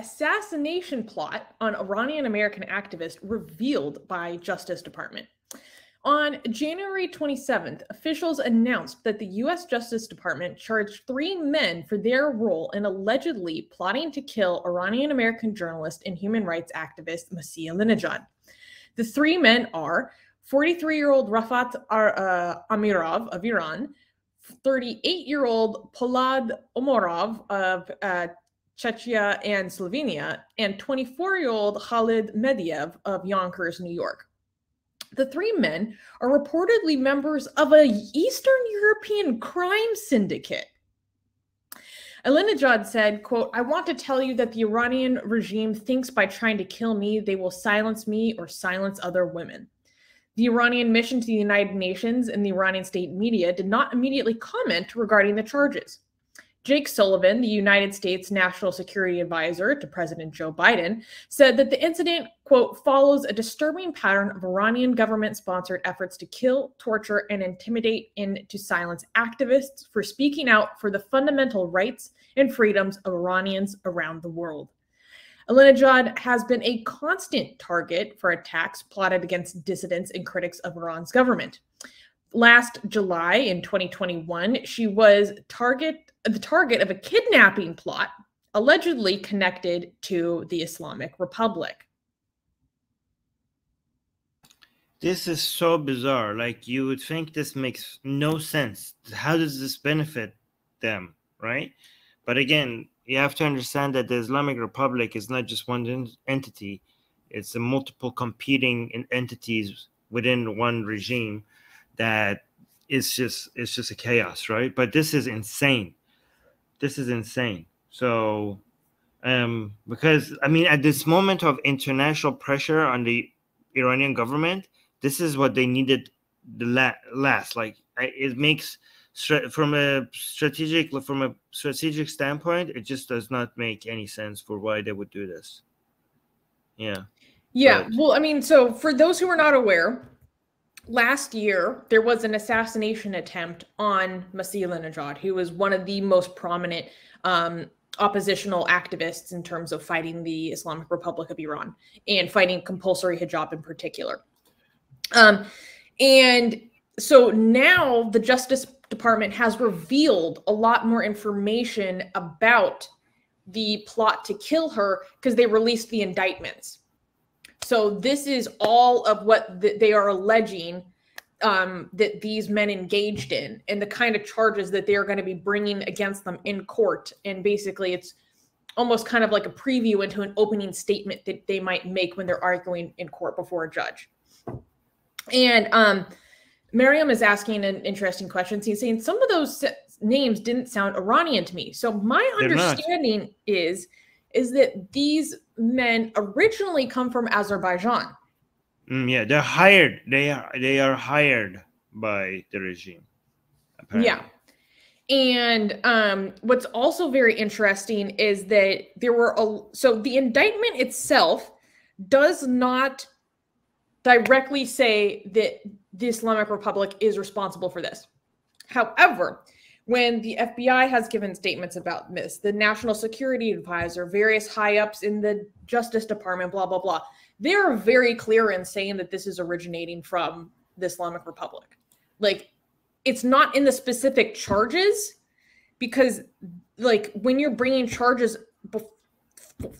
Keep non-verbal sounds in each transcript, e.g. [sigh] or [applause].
assassination plot on Iranian American activist revealed by Justice Department. On January 27th, officials announced that the U.S. Justice Department charged three men for their role in allegedly plotting to kill Iranian American journalist and human rights activist Masih Alinejad. The three men are 43 year old Rafat uh, Amirov of Iran, 38 year old Polad Omarov of uh, Czechia and Slovenia, and 24 year old Khalid Mehdiyev of Yonkers, New York. The three men are reportedly members of a Eastern European crime syndicate. Alinejad said, quote, I want to tell you that the Iranian regime thinks by trying to kill me, they will silence me or silence other women. The Iranian mission to the United Nations and the Iranian state media did not immediately comment regarding the charges. Jake Sullivan, the United States National Security Advisor to President Joe Biden, said that the incident, quote, follows a disturbing pattern of Iranian government sponsored efforts to kill, torture, and intimidate and to silence activists for speaking out for the fundamental rights and freedoms of Iranians around the world. Alinejad has been a constant target for attacks plotted against dissidents and critics of Iran's government last July in 2021, she was target the target of a kidnapping plot allegedly connected to the Islamic Republic. This is so bizarre. Like you would think this makes no sense. How does this benefit them, right? But again, you have to understand that the Islamic Republic is not just one entity; it's a multiple competing entities within one regime that is just it's just a chaos, right? But this is insane. This is insane. So um because I mean at this moment of international pressure on the Iranian government, this is what they needed the la- last like it makes from a strategic from a strategic standpoint it just does not make any sense for why they would do this yeah yeah but, well i mean so for those who are not aware last year there was an assassination attempt on Masih Alinejad, who was one of the most prominent um, oppositional activists in terms of fighting the Islamic Republic of Iran and fighting compulsory hijab in particular. Um, and so now the Justice Department has revealed a lot more information about the plot to kill her because they released the indictments. So this is all of what th- they are alleging um, that these men engaged in and the kind of charges that they are going to be bringing against them in court. And basically, it's almost kind of like a preview into an opening statement that they might make when they're arguing in court before a judge. And um, Miriam is asking an interesting question. He's saying some of those names didn't sound Iranian to me. So my They're understanding not. is is that these men originally come from Azerbaijan. Mm, yeah, they're hired. They are they are hired by the regime. Apparently. Yeah. And um, what's also very interesting is that there were a, so the indictment itself does not directly say that the Islamic Republic is responsible for this. However, when the FBI has given statements about this, the National Security Advisor, various high ups in the Justice Department, blah, blah, blah, they're very clear in saying that this is originating from the Islamic Republic. Like, it's not in the specific charges because, like, when you're bringing charges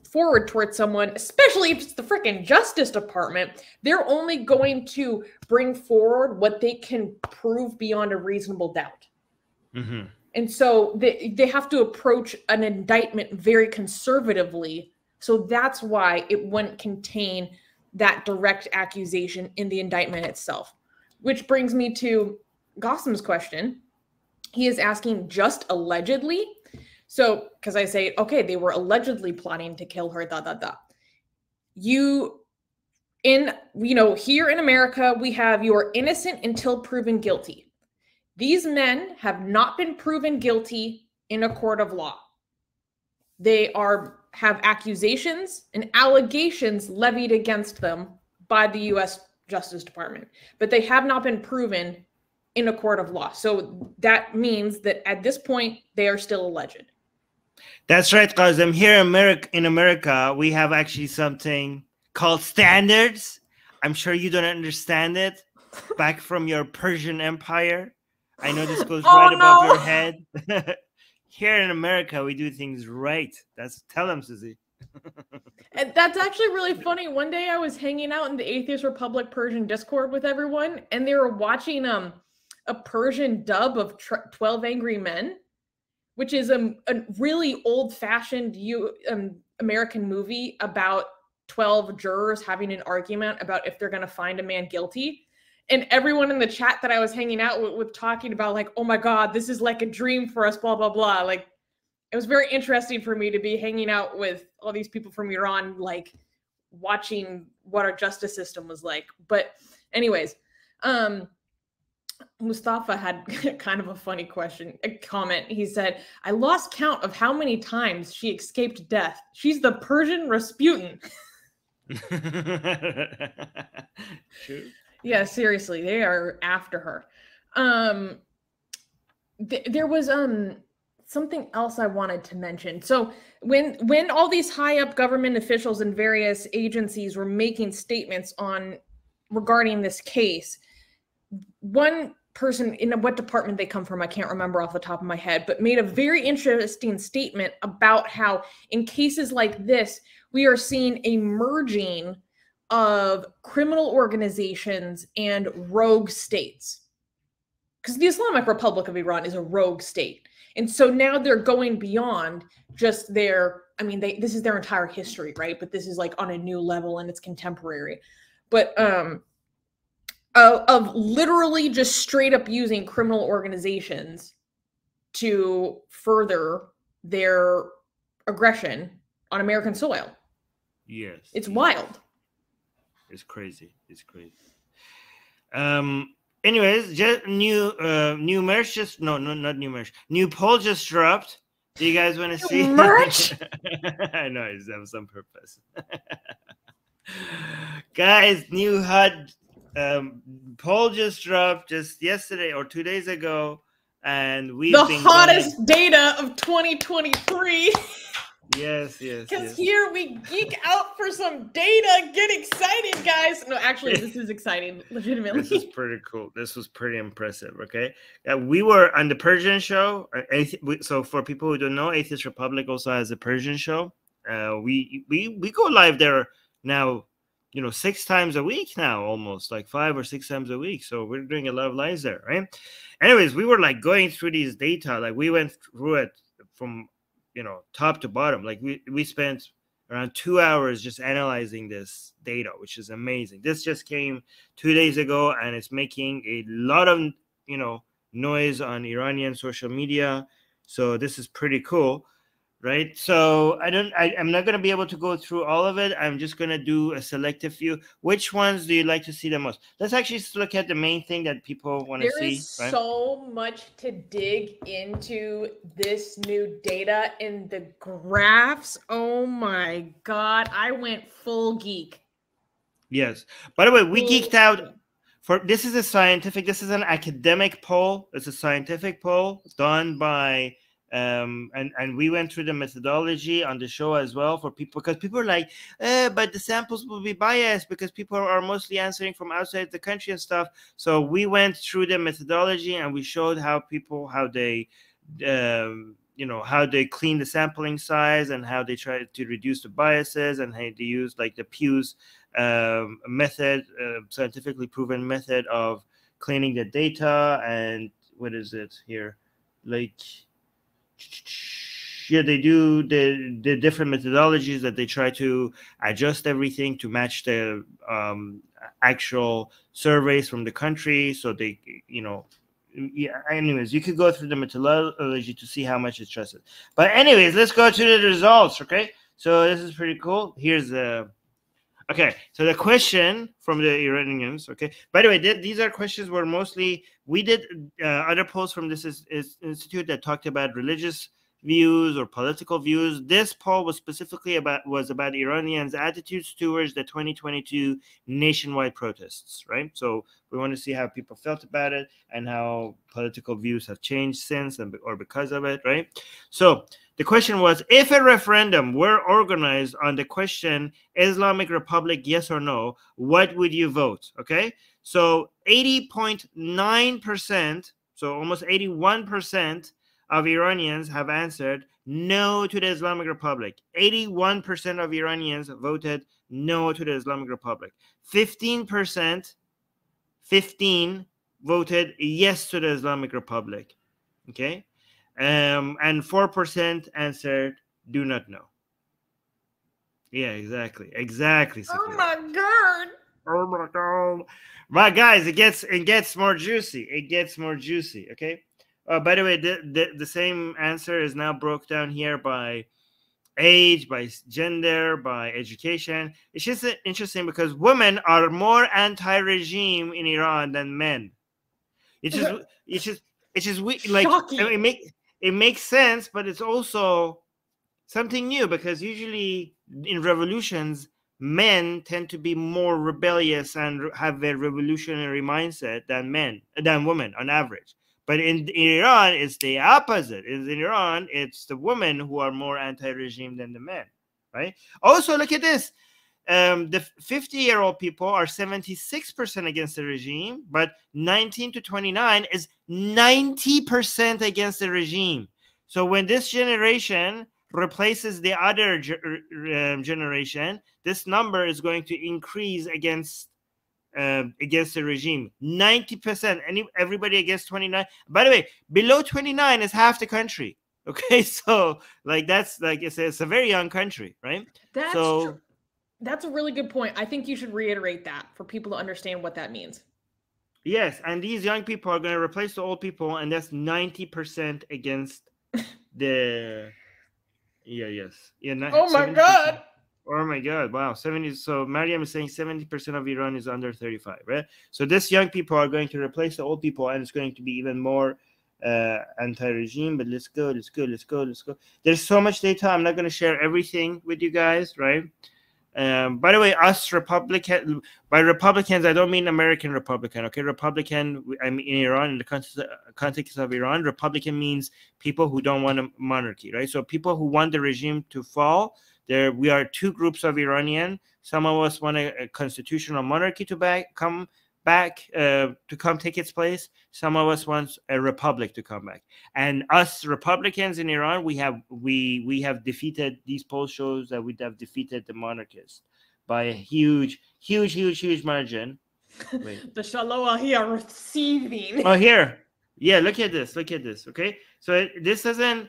forward towards someone, especially if it's the freaking Justice Department, they're only going to bring forward what they can prove beyond a reasonable doubt. Mm-hmm. And so they, they have to approach an indictment very conservatively. So that's why it wouldn't contain that direct accusation in the indictment itself. Which brings me to Gossam's question. He is asking just allegedly. So, because I say, okay, they were allegedly plotting to kill her, da da da. You, in, you know, here in America, we have you are innocent until proven guilty. These men have not been proven guilty in a court of law. They are have accusations and allegations levied against them by the US Justice Department, but they have not been proven in a court of law. So that means that at this point they are still alleged. That's right, Kazem. Here in America, in America, we have actually something called standards. I'm sure you don't understand it. Back from your Persian Empire. I know this goes oh, right no. above your head. [laughs] Here in America, we do things right. That's tell them, Susie. and that's [laughs] actually really funny. One day I was hanging out in the Atheist Republic Persian Discord with everyone, and they were watching um a Persian dub of Tr- Twelve Angry Men, which is a, a really old-fashioned you um, American movie about 12 jurors having an argument about if they're going to find a man guilty and everyone in the chat that I was hanging out with, with, talking about like, oh my god, this is like a dream for us, blah blah blah. Like, it was very interesting for me to be hanging out with all these people from Iran, like watching what our justice system was like. But, anyways, um, Mustafa had [laughs] kind of a funny question, a comment. He said, I lost count of how many times she escaped death. She's the Persian Rasputin. [laughs] yeah seriously they are after her. Um th- there was um something else i wanted to mention. So when when all these high up government officials and various agencies were making statements on regarding this case one person in what department they come from i can't remember off the top of my head but made a very interesting statement about how in cases like this we are seeing a merging of criminal organizations and rogue states. Because the Islamic Republic of Iran is a rogue state. And so now they're going beyond just their, I mean, they this is their entire history, right? But this is like on a new level and it's contemporary. But um of, of literally just straight up using criminal organizations to further their aggression on American soil. Yes. It's wild. It's crazy. It's crazy. Um. Anyways, just new uh new merch. Just no, no, not new merch. New poll just dropped. Do you guys want to see merch? [laughs] I know it's have some purpose. [laughs] guys, new HUD um, poll just dropped just yesterday or two days ago, and we the hottest data of 2023. [laughs] Yes, yes. Because yes. here we geek out for some data. Get excited, guys. No, actually, this is exciting. [laughs] Legitimately. This is pretty cool. This was pretty impressive. Okay. Uh, we were on the Persian show. So, for people who don't know, Atheist Republic also has a Persian show. Uh, we we we go live there now you know six times a week now almost like five or six times a week so we're doing a lot of lives there right anyways we were like going through these data like we went through it from you know top to bottom. Like we we spent around two hours just analyzing this data which is amazing. This just came two days ago and it's making a lot of you know noise on iranian social media. So this is pretty cool right? So i don't I, i'm not going to be able to go through all of it. I'm just going to do a selective few. Which ones do you like to see the most? Let's actually look at the main thing that people want to see there is right? so much to dig into this new data in the graphs. Oh my god i went full geek. Yes. By the way we full geeked out for this is a scientific this is an academic poll. It's a scientific poll done by um, and and we went through the methodology on the show as well for people because people are like, eh, but the samples will be biased because people are mostly answering from outside the country and stuff. So we went through the methodology and we showed how people how they. Um, you know how they clean the sampling size and how they try to reduce the biases and how they use like the Pew's um, method, uh, scientifically proven method of cleaning the data and what is it here, like yeah they do the the different methodologies that they try to adjust everything to match the um, actual surveys from the country. So they you know yeah anyways you could go through the methodology to see how much it's trusted. But anyways let's go to the results okay? So this is pretty cool. Here's the okay so the question from the iranians okay? By the way th- these are questions where mostly we did uh, other polls from this is, is institute that talked about religious views or political views. This poll was specifically about was about Iranians' attitudes towards the 2022 nationwide protests, right? So we want to see how people felt about it and how political views have changed since and or because of it, right? So the question was if a referendum were organized on the question Islamic Republic yes or no, what would you vote? Okay? So 80.9%, so almost 81% of Iranians have answered no to the Islamic Republic. 81% of Iranians voted no to the Islamic Republic. 15%, 15 voted yes to the Islamic Republic. Okay. Um, and 4% answered do not know. Yeah, exactly. Exactly. Oh my god. Oh my god. But guys, it gets it gets more juicy. It gets more juicy. Okay. Uh, by the way, the, the, the same answer is now broke down here by age, by gender, by education. It's just interesting because women are more anti-regime in Iran than men. It's just, [laughs] it's just, it's just like it make it makes sense, but it's also something new because usually in revolutions, men tend to be more rebellious and have a revolutionary mindset than men than women on average. But in, in Iran, it's the opposite. In Iran, it's the women who are more anti-regime than the men, right? Also, look at this. Um, the 50-year-old people are 76% against the regime, but 19 to 29 is 90% against the regime. So when this generation replaces the other ge um, generation, this number is going to increase against uh, against the regime. 90%. Any everybody against 29. By the way, below 29 is half the country. [laughs] Okay, so like that's like it's, it's a very young country, right? That's so true. That's a really good point. I think you should reiterate that for people to understand what that means. Yes, and these young people are going to replace the old people, and that's 90% against [laughs] the. Yeah, yes. Yeah, oh my 70%. God. Oh my God! Wow, seventy. So Mariam is saying seventy percent of Iran is under thirty-five, right? So this young people are going to replace the old people, and it's going to be even more uh, anti-regime. But let's go, let's go, let's go, let's go. There's so much data. I'm not going to share everything with you guys, right? Um, by the way, us Republican by Republicans, I don't mean American Republican. Okay, Republican. I mean in Iran, in the context, context of Iran, Republican means people who don't want a monarchy, right? So people who want the regime to fall there, we are two groups of Iranian. Some of us want a, a constitutional monarchy to back come back uh, to come take its place. Some of us want a republic to come back. And us Republicans in Iran, we have we we have defeated these poll shows that we have defeated the monarchists by a huge, huge, huge, huge margin. [laughs] the Shaloa here receiving. Oh, here. Yeah, look at this. Look at this. Okay. So it, this doesn't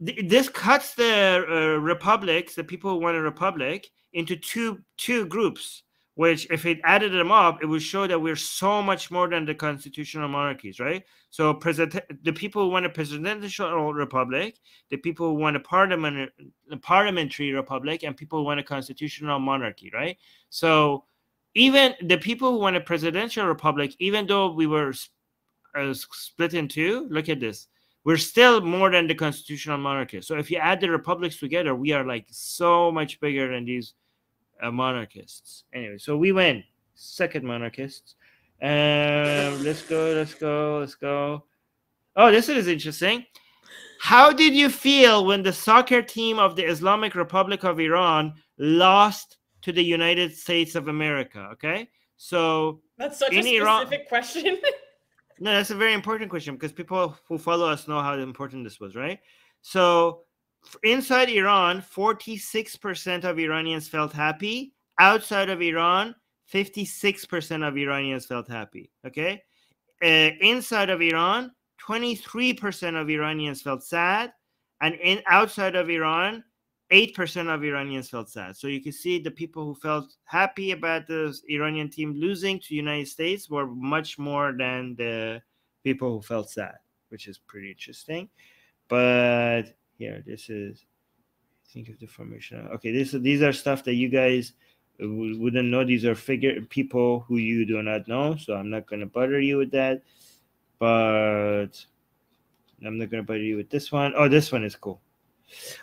this cuts the uh, republics, the people who want a republic, into two two groups. Which, if it added them up, it would show that we're so much more than the constitutional monarchies, right? So, president, the people who want a presidential republic, the people who want a parliament, a parliamentary republic, and people who want a constitutional monarchy, right? So, even the people who want a presidential republic, even though we were uh, split in two, look at this we're still more than the constitutional monarchy. So if you add the republics together, we are like so much bigger than these uh, monarchists. Anyway, so we win. Second monarchists. Um, let's go, let's go, let's go. Oh, this is interesting. How did you feel when the soccer team of the Islamic Republic of Iran lost to the United States of America? Okay, so that's such a specific Iran, question. [laughs] No, that's a very important question because people who follow us know how important this was, right? So inside Iran, 46% of Iranians felt happy. Outside of Iran, 56% of Iranians felt happy. Okay. Uh, inside of Iran, 23% of Iranians felt sad. And in outside of Iran, 8% of Iranians felt sad. So you can see the people who felt happy about the Iranian team losing to United States were much more than the people who felt sad, which is pretty interesting. But here, this is think of the formation. Okay, this these are stuff that you guys wouldn't know. These are figure people who you do not know. So I'm not gonna bother you with that. But I'm not gonna bother you with this one. Oh, this one is cool.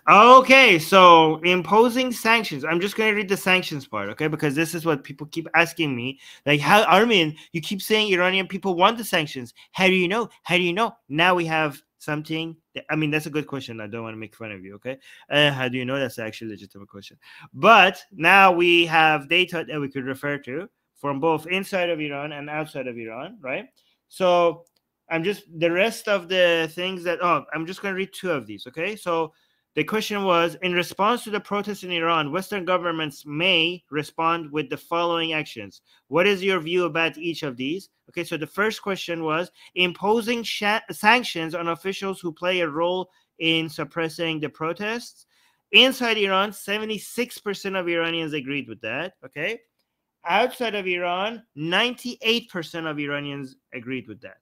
Okay, so imposing sanctions. I'm just going to read the sanctions part, okay? Because this is what people keep asking me. Like, how, Armin, you keep saying Iranian people want the sanctions. How do you know? How do you know? Now we have something. That, I mean, that's a good question. I don't want to make fun of you, okay? Uh, how do you know? That's actually a legitimate question. But now we have data that we could refer to from both inside of Iran and outside of Iran, right? So I'm just the rest of the things that, oh, I'm just going to read two of these, okay? So, the question was In response to the protests in Iran, Western governments may respond with the following actions. What is your view about each of these? Okay, so the first question was imposing sanctions on officials who play a role in suppressing the protests. Inside Iran, 76% of Iranians agreed with that. Okay. Outside of Iran, 98% of Iranians agreed with that.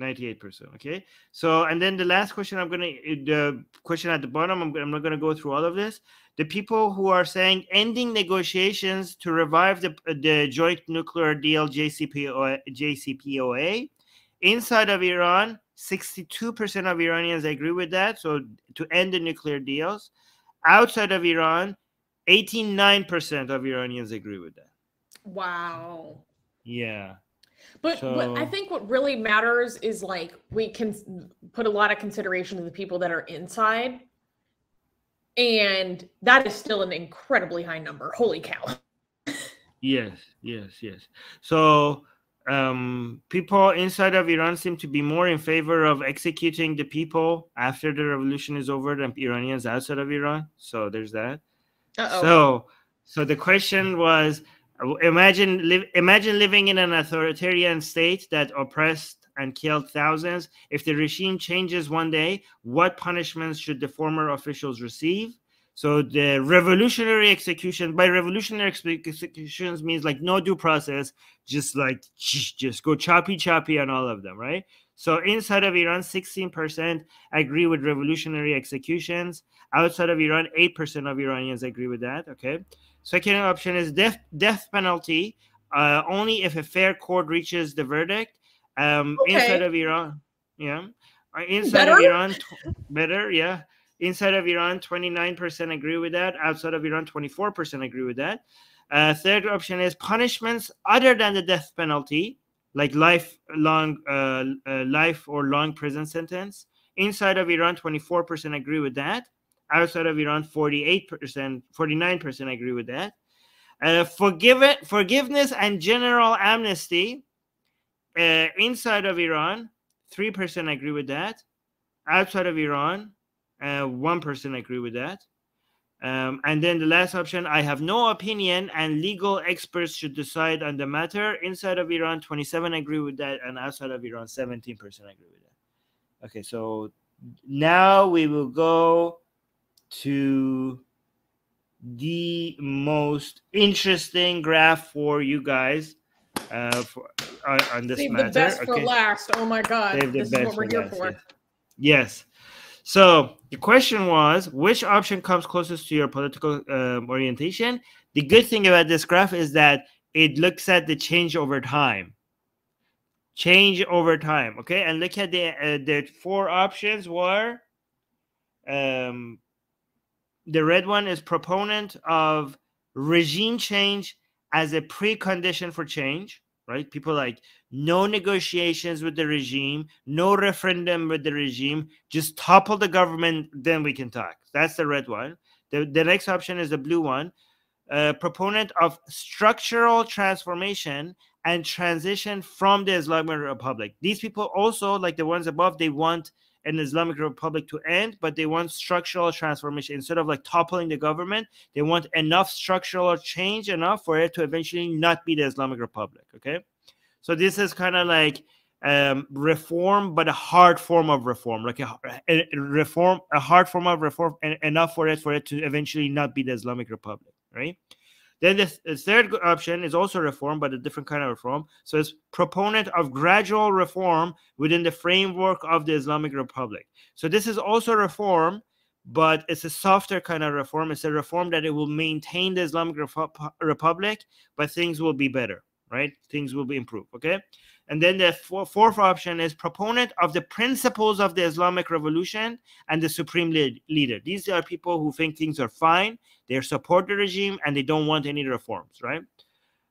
98%. Okay. So, and then the last question I'm going to, eh, the question at the bottom, I'm, I'm not going to go through all of this. The people who are saying ending negotiations to revive the, the joint nuclear deal, JCPOA, JCPOA, inside of Iran, 62% of Iranians agree with that. So, to end the nuclear deals. Outside of Iran, 89% of Iranians agree with that. Wow. Yeah. But so, what I think what really matters is like we can put a lot of consideration to the people that are inside. And that is still an incredibly high number. Holy cow. [laughs] yes, yes, yes. So um, people inside of Iran seem to be more in favor of executing the people after the revolution is over than Iranians outside of Iran. So there's that. Uh-oh. So so the question was imagine imagine living in an authoritarian state that oppressed and killed thousands. If the regime changes one day what punishments should the former officials receive? So the revolutionary execution by revolutionary executions means like no due process just like just go choppy choppy on all of them right? So inside of iran 16% agree with revolutionary executions. Outside of iran 8% of iranians agree with that okay Second option is death death penalty uh, only if a fair court reaches the verdict. Um, okay. Inside of Iran, yeah, uh, inside better? of Iran, better, yeah. Inside of Iran, 29% agree with that. Outside of Iran, 24% agree with that. Uh, third option is punishments other than the death penalty, like lifelong, uh, uh, life or long prison sentence. Inside of Iran, 24% agree with that outside of Iran, 48%, 49% agree with that. Uh, forgive it, forgiveness and general amnesty uh, inside of Iran, 3% agree with that. Outside of Iran, uh, 1% agree with that. Um, and then the last option, I have no opinion and legal experts should decide on the matter. Inside of Iran, 27 agree with that, and outside of Iran, 17% agree with that. Okay, so now we will go to the most interesting graph for you guys uh, for, uh, on this Save matter. the best okay. for last. Oh my God. Save this is what we're here last, for. Yes. yes. So the question was, which option comes closest to your political um, orientation? The good thing about this graph is that it looks at the change over time. Change over time. Okay. And look at the, uh, the four options were um, the red one is proponent of regime change as a precondition for change right? People like no negotiations with the regime no referendum with the regime just topple the government then we can talk. That's the red one. The, the next option is the blue one. Uh, proponent of structural transformation and transition from the islamic republic. These people also like the ones above they want an Islamic Republic to end, but they want structural transformation. Instead of like toppling the government, they want enough structural change enough for it to eventually not be the Islamic Republic. Okay. So this is kind of like um, reform, but a hard form of reform, like a, a, reform, a hard form of reform, enough for it for it to eventually not be the Islamic Republic, right? Then the, the, third option is also reform, but a different kind of reform. So it's proponent of gradual reform within the framework of the Islamic Republic. So this is also reform, but it's a softer kind of reform. It's a reform that it will maintain the Islamic Repu- Republic, but things will be better, right? Things will be improved. Okay. And then the fourth option is proponent of the principles of the Islamic Revolution and the supreme leader. These are people who think things are fine, they support the regime, and they don't want any reforms, right?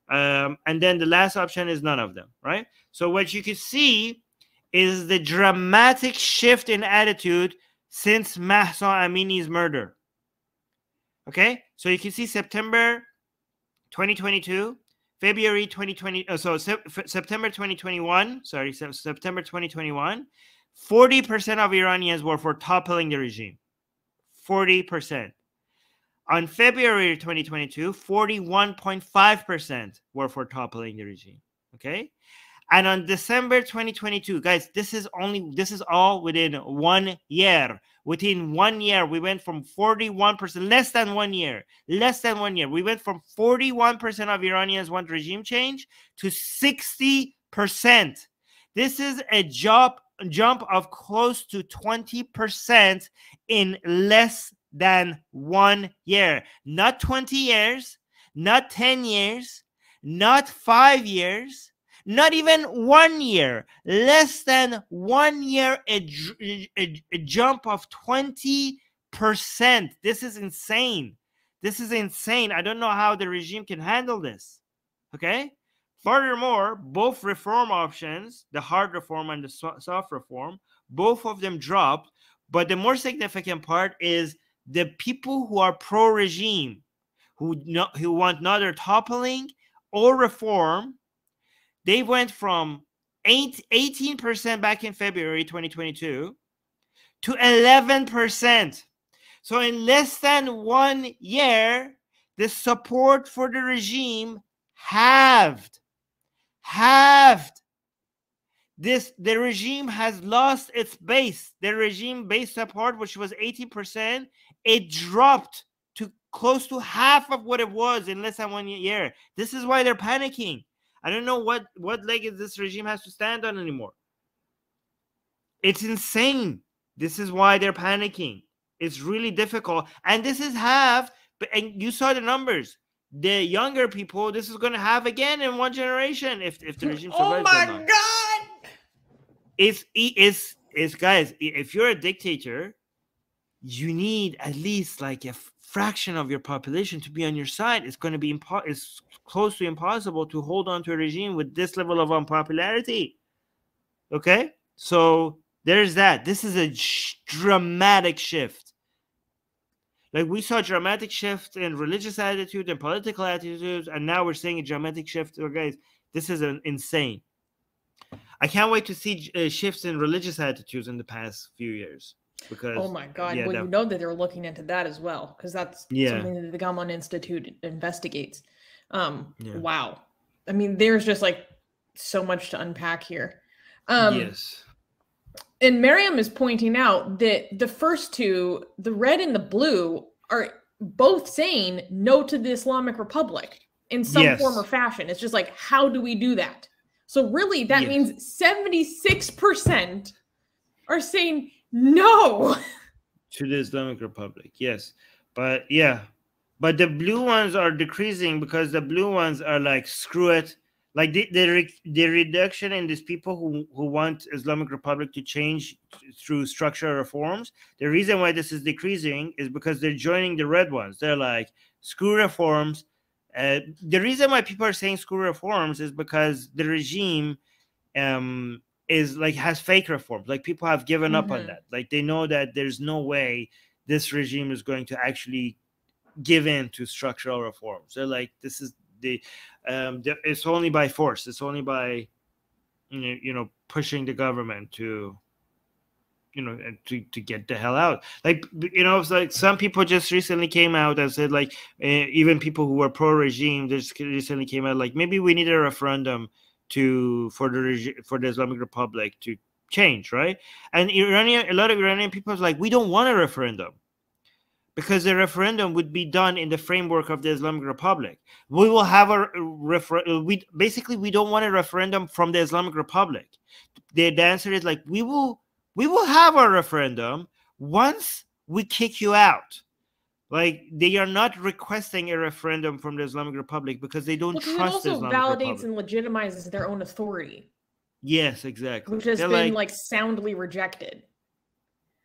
Um, and then the last option is none of them, right? So what you can see is the dramatic shift in attitude since Mahsa Amini's murder. Okay, so you can see September 2022, February 2020, uh, so se September 2021, sorry, se September 2021, 40% of Iranians were for toppling the regime. 40%. On February 2022, 41.5% were for toppling the regime. Okay. And on December 2022, guys, this is only this is all within one year. Within one year, we went from 41%, less than one year, less than one year. We went from 41% of Iranians want regime change to 60%. This is a jump jump of close to 20% in less than one year. Not 20 years, not 10 years, not five years, not even one year, less than one year, a, a, a jump of 20%. This is insane. This is insane. I don't know how the regime can handle this. Okay. Furthermore, both reform options, the hard reform and the soft reform, both of them dropped. But the more significant part is the people who are pro regime, who, no, who want neither toppling or reform, they went from 8, 18% back in February 2022 to 11%. So, in less than one year, the support for the regime halved. Halved. This the regime has lost its base. The regime base support, which was 80%, it dropped to close to half of what it was in less than one year. This is why they're panicking. I don't know what what leg is this regime has to stand on anymore. It's insane. This is why they're panicking. It's really difficult, and this is half. And you saw the numbers. The younger people, this is going to have again in one generation if if the regime oh survives. Oh my god! It's it's it's guys. If you're a dictator, you need at least like a fraction of your population to be on your side. It's going to be impo- it's close to impossible to hold on to a regime with this level of unpopularity. Okay, so there's that. This is a sh- dramatic shift. Like we saw dramatic shift in religious attitude and political attitudes, and now we're seeing a dramatic shift. Oh, guys, this is an insane. I can't wait to see uh, shifts in religious attitudes in the past few years because oh my god yeah, well that, you know that they're looking into that as well because that's yeah. something that the GAMAAN Institute investigates um yeah. wow I mean there's just like so much to unpack here um yes and Miriam is pointing out that the first two the red and the blue are both saying no to the Islamic Republic in some yes. form or fashion it's just like how do we do that so really that yes. means 76% are saying no. to the Islamic Republic, yes. But yeah, but the blue ones are decreasing because the blue ones are like screw it. Like the the, the reduction in these people who, who want Islamic Republic to change through structural reforms. The reason why this is decreasing is because they're joining the red ones. They're like screw reforms. Uh, the reason why people are saying screw reforms is because the regime um, is like has fake reforms. Like people have given up mm-hmm. on that. Like they know that there's no way this regime is going to actually give in to structural reforms. They're like, this is the, um, the it's only by force. It's only by, you know, you know, pushing the government to, you know, to, to get the hell out. Like, you know, it's like some people just recently came out and said, like, uh, even people who were pro regime just recently came out, like, maybe we need a referendum to for the for the Islamic Republic to change, right? And Iranian, a lot of Iranian people are like, we don't want a referendum because the referendum would be done in the framework of the Islamic Republic. We will have a refer. We basically we don't want a referendum from the Islamic Republic. The, the answer is like we will we will have a referendum once we kick you out. Like they are not requesting a referendum from the Islamic Republic because they don't Well, 'cause it also Islamic validates Republic. and legitimizes their own authority, Yes, exactly. which has They're been like, soundly rejected.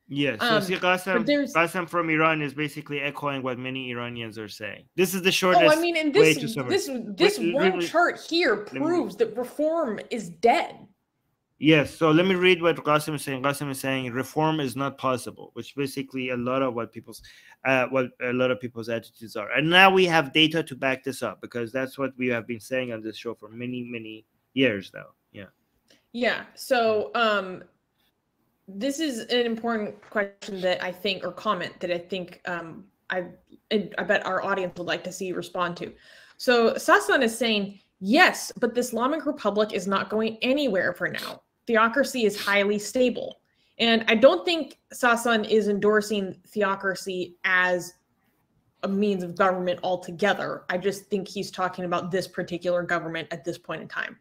Yes, so Um, see, Qassem, there's- from Iran is basically echoing what many Iranians are saying. This is the shortest. Oh, I mean, and this this this Wait, one really- chart here me- proves that reform is dead. Yes, so let me read what Qasim is saying. Qasim is saying reform is not possible, which basically a lot of what people's uh, what a lot of people's attitudes are. And now we have data to back this up because that's what we have been saying on this show for many, many years now. Yeah. Yeah. So um this is an important question that I think or comment that I think um I I bet our audience would like to see respond to. So Sasan is saying, yes, but the Islamic Republic is not going anywhere for now. Theocracy is highly stable. And I don't think Sasan is endorsing theocracy as a means of government altogether. I just think he's talking about this particular government at this point in time.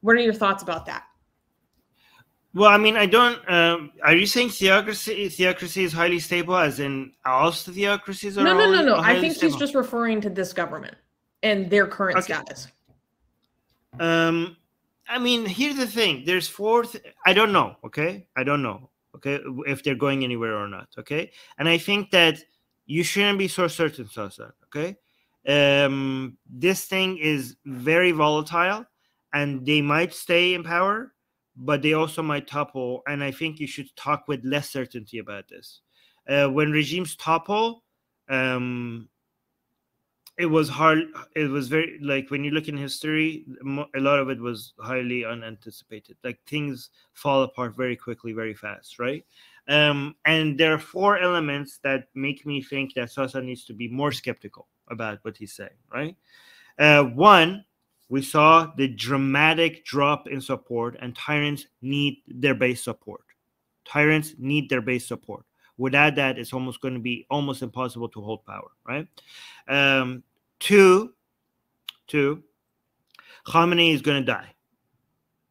What are your thoughts about that? Well, I mean, I don't. Um, are you saying theocracy theocracy is highly stable, as in all the theocracies are? No, no, no, no. I think stable? he's just referring to this government and their current Okay. status. Um, I mean, here's the thing. There's four. Th- I don't know. Okay, I don't know. Okay, if they're going anywhere or not. Okay, and I think that you shouldn't be so certain, Sasa. Okay, um, this thing is very volatile, and they might stay in power, but they also might topple. And I think you should talk with less certainty about this. Uh, when regimes topple, um, it was hard it was very like when you look in history a lot of it was highly unanticipated. Like things fall apart very quickly very fast right? Um and there are four elements that make me think that Sasa needs to be more skeptical about what he's saying right? Uh one we saw the dramatic drop in support and tyrants need their base support. Tyrants need their base support. Without that it's almost going to be almost impossible to hold power right? Um, two, two, Khamenei is going to die.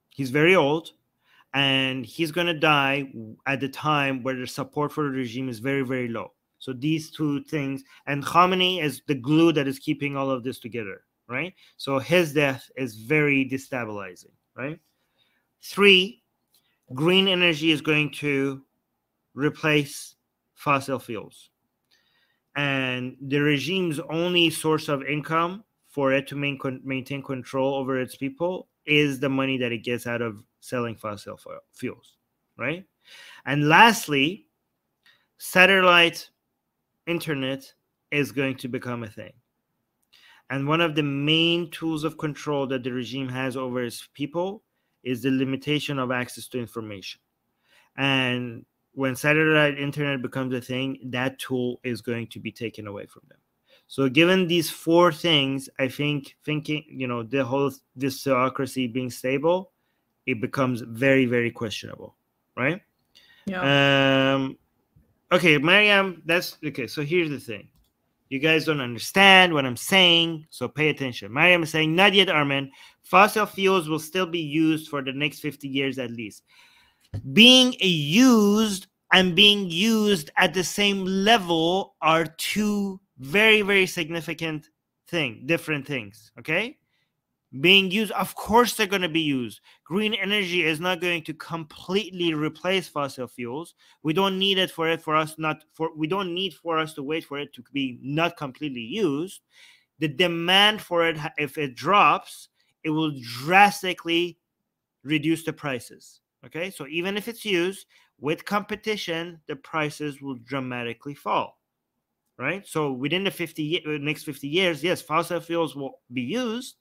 He's very old, and he's going to die at the time where the support for the regime is very, very low. So these two things, and Khamenei is the glue that is keeping all of this together, right? So his death is very destabilizing, right? Three, green energy is going to replace fossil fuels and the regime's only source of income for it to main, maintain control over its people is the money that it gets out of selling fossil fuels, right? And lastly, satellite internet is going to become a thing. And one of the main tools of control that the regime has over its people is the limitation of access to information. And when satellite internet becomes a thing, that tool is going to be taken away from them. So, given these four things, I think thinking, you know, the whole this theocracy being stable, it becomes very, very questionable, right? Yeah. Um, okay, Mariam, that's okay. So here's the thing. You guys don't understand what I'm saying, so pay attention. Mariam is saying, not yet, Armin. Fossil fuels will still be used for the next 50 years at least. Being used and being used at the same level are two very, very significant thing, different things. Okay. Being used, of course, they're going to be used. Green energy is not going to completely replace fossil fuels. We don't need it for it for us not for we don't need for us to wait for it to be not completely used. The demand for it, if it drops, it will drastically reduce the prices. Okay, so even if it's used with competition, the prices will dramatically fall. Right. So within the 50 uh, next 50 years, yes, fossil fuels will be used,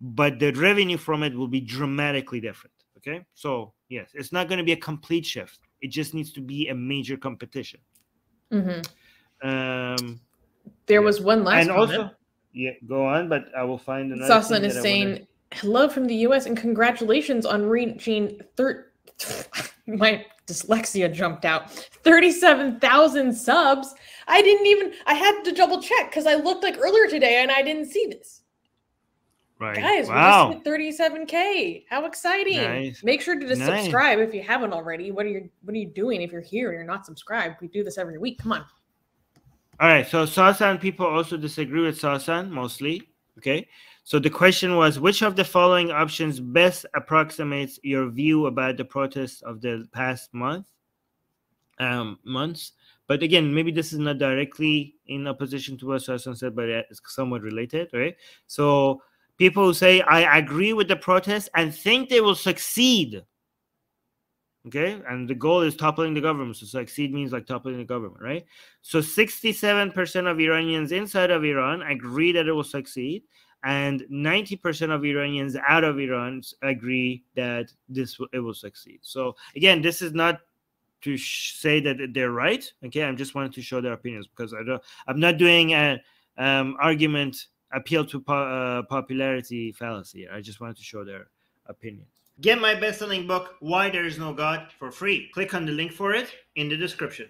but the revenue from it will be dramatically different. Okay. So yes, it's not going to be a complete shift. It just needs to be a major competition. Mhm. Um There yeah. was one last and comment. also yeah, go on, but I will find another. Sasan is saying, hello from the US and congratulations on reaching thir- [laughs] my dyslexia jumped out 37,000 subs. I didn't even I had to double check because I looked like earlier today and I didn't see this. right. Guys, wow. we just hit 37k. How exciting. Nice. Make sure to just Nice. subscribe if you haven't already. What are you what are you doing if you're here and you're not subscribed? We do this every week. Come on. All right. So Sasan people also disagree with Sasan mostly. Okay. So the question was, which of the following options best approximates your view about the protests of the past month, um, months? But again, maybe this is not directly in opposition to what Sasan said, but it's somewhat related, right? So people who say, I agree with the protest and think they will succeed. Okay. And the goal is toppling the government. So succeed means like toppling the government, right? So 67% of Iranians inside of Iran agree that it will succeed and 90% of Iranians out of Iran agree that this it will succeed. So again, this is not to say that they're right. Okay, I'm just wanting to show their opinions because I don't. I'm not doing an um, argument appeal to po- uh, popularity fallacy. I just wanted to show their opinions. Get my best-selling book, Why There Is No God, for free. Click on the link for it in the description.